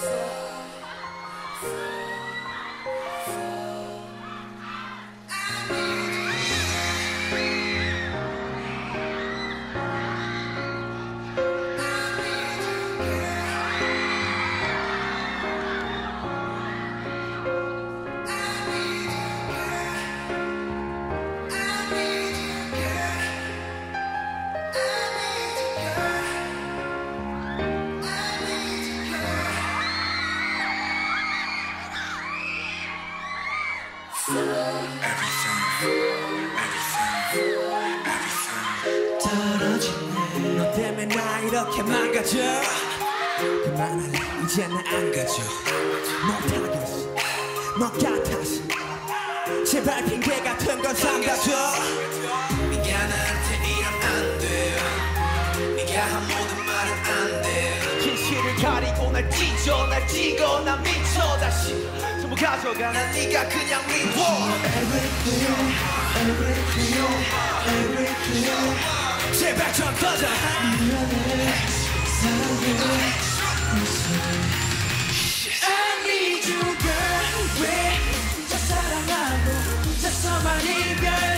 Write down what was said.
So 너 때문에 나 이렇게 망가져. 그만할래 이제는 안 가져. 너 탓이었어 너 같았어 제발 핑계 같은 건 삼가져 네가 나한테 이러면 안 돼요. 네가 한 모든 말은 안돼 진실을 가리고 날 찢어 날 찍어. 난 미쳐. 다시 가져가 난 네가 그냥 믿어 Everything Everything Everything 제발 좀 꺼져 미안해 사랑해 무슨 I need you girl 왜 혼자 사랑하고 혼자서만 이별